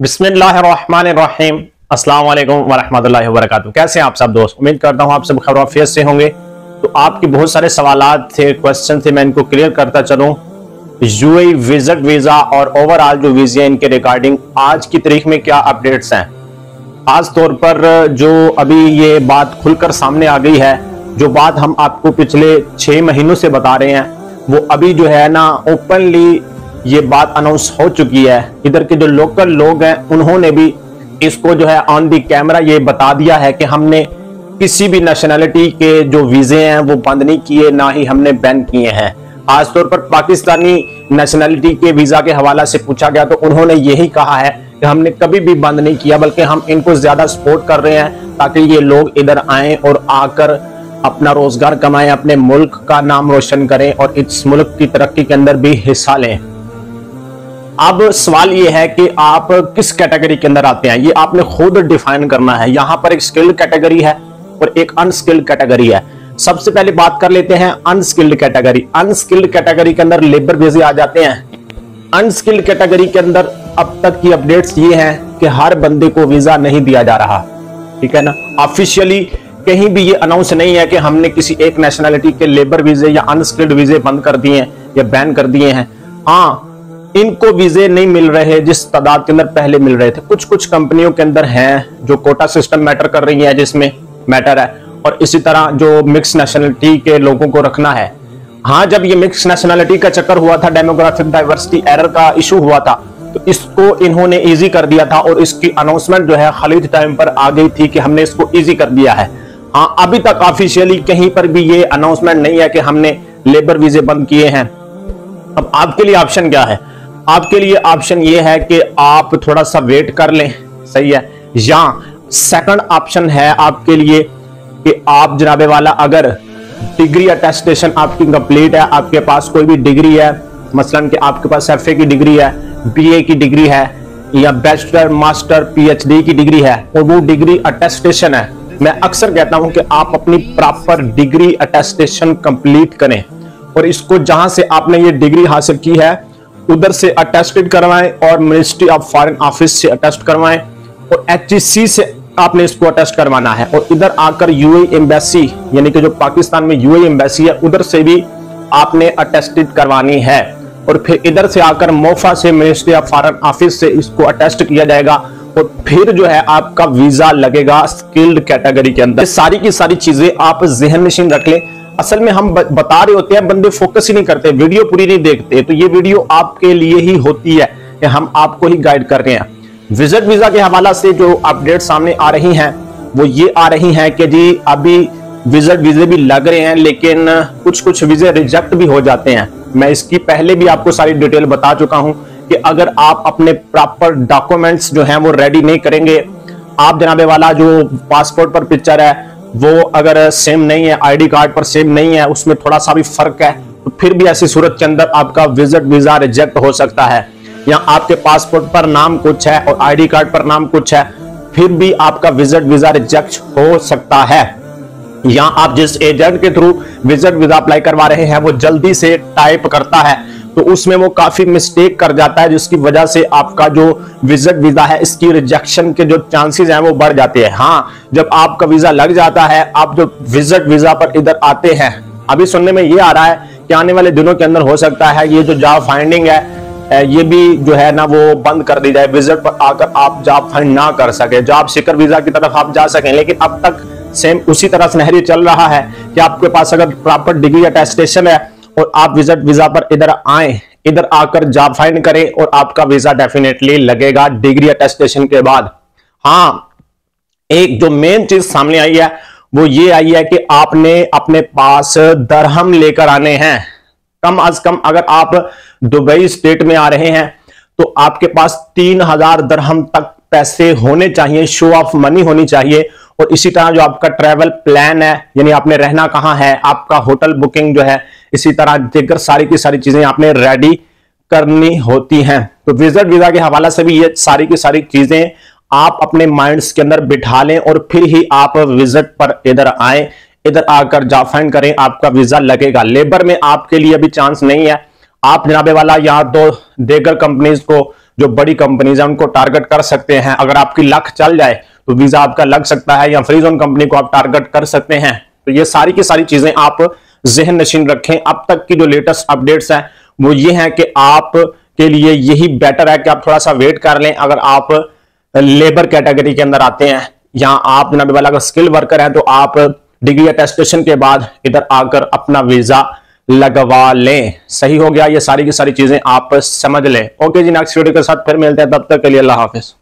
बिस्मिल्लाहिर्रहमानिर्रहीम। अस्सलाम वालेकुम वरहमतुल्लाहि वबरकातुहू। कैसे हैं आप सब दोस्त? उम्मीद करता हूँ आप सब खबर फेस से होंगे। तो आपके बहुत सारे सवाल थे क्वेश्चन थे, मैं इनको क्लियर करता चलूँ। यूएई विज़िट वीज़ा और ओवरऑल जो वीजे इनके रिगार्डिंग आज की तारीख में क्या अपडेट्स हैं? खास तौर पर जो अभी ये बात खुलकर सामने आ गई है, जो बात हम आपको पिछले छह महीनों से बता रहे हैं, वो अभी जो है ना ओपनली ये बात अनाउंस हो चुकी है। इधर के जो लोकल लोग हैं, उन्होंने भी इसको जो है ऑन दी कैमरा ये बता दिया है कि हमने किसी भी नेशनैलिटी के जो वीजे हैं, वो बंद नहीं किए, ना ही हमने बैन किए हैं। खासतौर पर पाकिस्तानी नेशनैलिटी के वीज़ा के हवाला से पूछा गया तो उन्होंने यही कहा है कि हमने कभी भी बंद नहीं किया, बल्कि हम इनको ज़्यादा सपोर्ट कर रहे हैं ताकि ये लोग इधर आए और आकर अपना रोज़गार कमाएँ, अपने मुल्क का नाम रोशन करें और इस मुल्क की तरक्की के अंदर भी हिस्सा लें। अब सवाल ये है कि आप किस कैटेगरी के अंदर आते हैं? ये आपने खुद डिफाइन करना है। यहाँ पर एक स्किल्ड कैटेगरी है और एक अनस्किल्ड कैटेगरी है। सबसे पहले बात कर लेते हैं अनस्किल्ड कैटेगरी अनस्किल्ड कैटेगरी के अंदर लेबर वीजे आ जाते हैं। अनस्किल्ड कैटेगरी के अंदर अब तक की अपडेट्स ये हैं कि हर बंदे को वीज़ा नहीं दिया जा रहा। ठीक है ना? ऑफिशियली कहीं भी ये अनाउंस नहीं है कि हमने किसी एक नेशनैलिटी के लेबर वीजे या अनस्किल्ड वीजे बंद कर दिए हैं या बैन कर दिए हैं। हाँ इनको वीजे नहीं मिल रहे, जिस तादाद के अंदर पहले मिल रहे थे। कुछ कुछ कंपनियों के अंदर हैं जो कोटा सिस्टम मैटर कर रही है, जिसमें मैटर है। और इसी तरह जो मिक्स नेशनलिटी के लोगों को रखना है। हाँ जब ये मिक्स नेशनलिटी का चक्कर हुआ था, डेमोग्राफिक डाइवर्सिटी एरर का इशू हुआ था तो इसको इन्होंने इजी कर दिया था और इसकी अनाउंसमेंट जो है खालिद टाइम पर आ गई थी कि हमने इसको इजी कर दिया है। हाँ अभी तक ऑफिशियली कहीं पर भी ये अनाउंसमेंट नहीं है कि हमने लेबर वीजे बंद किए हैं। अब आपके लिए ऑप्शन क्या है? आपके लिए ऑप्शन ये है कि आप थोड़ा सा वेट कर लें। सही है? या सेकंड ऑप्शन है आपके लिए कि आप जनाबे वाला, अगर डिग्री अटेस्टेशन आपकी कंप्लीट है, आपके पास कोई भी डिग्री है, मसलन कि आपके पास एफए की डिग्री है बीए की डिग्री है, या बैचलर मास्टर पीएचडी की डिग्री है, और वो डिग्री अटेस्टेशन है, मैं अक्सर कहता हूँ कि आप अपनी प्रॉपर डिग्री अटेस्टेशन कंप्लीट करें। और इसको जहाँ से आपने ये डिग्री हासिल की है उधर से अटेस्टेड करवाएँ और मिनिस्ट्री ऑफ़ फॉरेन ऑफ़िस से अटेस्ट करवाएँ और एच से आपने इसको अटेस्ट करवाना है। और इधर आकर यूए एम्बेसी यानी कि जो पाकिस्तान में यूए एम्बेसी है, उधर से भी आपने अटेस्टेड करवानी है। और फिर इधर से आकर मोफा से मिनिस्ट्री ऑफ़ फॉरन ऑफ़िस से इसको अटेस्ट किया जाएगा और फिर जो है आपका वीज़ा लगेगा स्किल्ड कैटेगरी के अंदर। सारी की सारी चीज़ें आप जहन नशीन रख लें। असल में हम बता रहे होते हैं, बंदे फोकस ही नहीं करते वीडियो पूरी नहीं देखते तो ये वीडियो आपके लिए ही होती है कि हम आपको ही गाइड कर रहे हैं। विज़िट वीज़ा के हवाला से जो अपडेट सामने आ रही हैं, वो ये आ रही हैं कि जी, अभी विज़िट वीजे भी लग रहे हैं, लेकिन कुछ कुछ वीजे रिजेक्ट भी हो जाते हैं। मैं इसकी पहले भी आपको सारी डिटेल बता चुका हूँ कि अगर आप अपने प्रॉपर डॉक्यूमेंट्स जो हैं, वो रेडी नहीं करेंगे, आप जनाबे वाला जो पासपोर्ट पर पिक्चर है वो अगर सेम नहीं है आईडी कार्ड पर सेम नहीं है, उसमें थोड़ा सा भी फ़र्क है तो फिर भी ऐसी सूरत के अंदर आपका विज़िट वीज़ा रिजेक्ट हो सकता है। या आपके पासपोर्ट पर नाम कुछ है और आईडी कार्ड पर नाम कुछ है, फिर भी आपका विज़िट वीज़ा रिजेक्ट हो सकता है। या आप जिस एजेंट के थ्रू विज़िट वीज़ा अप्लाई करवा रहे हैं, वो जल्दी से टाइप करता है। तो उसमें वो काफ़ी मिस्टेक कर जाता है, जिसकी वजह से आपका जो विज़िट वीज़ा है, इसकी रिजेक्शन के जो चांसेस हैं, वो बढ़ जाते हैं। हाँ जब आपका वीज़ा लग जाता है, आप जो विज़िट वीज़ा पर इधर आते हैं, अभी सुनने में ये आ रहा है कि आने वाले दिनों के अंदर हो सकता है, ये जो जॉब फाइंडिंग है ये भी जो है ना, वो बंद कर दी जाए विज़िट पर आकर आप जॉब फाइंड ना कर सके। जॉब सिकर वीज़ा की तरफ़ आप जा सकें, लेकिन अब तक सेम उसी तरह सुनहरी चल रहा है कि आपके पास अगर प्रॉपर डिग्री अटेस्टेशन है और आप विज़िट वीज़ा पर इधर आए, इधर आकर जॉब फाइंड करें और आपका वीज़ा डेफिनेटली लगेगा डिग्री अटेस्टेशन के बाद। हाँ एक जो मेन चीज़ सामने आई है, वो ये आई है कि आपने अपने पास दरहम लेकर आने हैं। कम अज कम अगर आप दुबई स्टेट में आ रहे हैं तो आपके पास तीन हज़ार दरहम तक पैसे होने चाहिए शो ऑफ़ मनी होनी चाहिए और इसी तरह जो आपका ट्रेवल प्लान है, यानी आपने रहना कहाँ है, आपका होटल बुकिंग जो है इसी तरह देकर सारी की सारी चीज़ें आपने रेडी करनी होती हैं। तो विज़िट वीज़ा के हवाले से भी ये सारी की सारी चीज़ें आप अपने माइंड्स के अंदर बिठा लें और फिर ही आप विज़िट पर इधर आए, इधर आकर जाफाइन करें, आपका वीज़ा लगेगा। लेबर में आपके लिए अभी चांस नहीं है। आप जनाबे वाला यहाँ दो देगर कंपनीज़ को, जो बड़ी कंपनीज़ है, उनको टारगेट कर सकते हैं। अगर आपकी लक चल जाए तो वीज़ा आपका लग सकता है या फ्री जोन कंपनी को आप टारगेट कर सकते हैं। तो ये सारी की सारी चीज़ें आप जहन नशीन रखें। अब तक की जो लेटेस्ट अपडेट्स है, वो ये है कि आप के लिए यही बेटर है कि आप थोड़ा सा वेट कर लें। अगर आप लेबर कैटेगरी के अंदर आते हैं, या आप जनाबी वाला अगर स्किल वर्कर हैं तो आप डिग्री अटेस्टेशन के बाद इधर आकर अपना वीज़ा लगवा लें। सही हो गया, ये सारी की सारी चीज़ें आप समझ लें। ओके जी नेक्स्ट वीडियो के साथ फिर मिलते हैं। तब तक के लिए अल्लाह हाफिज।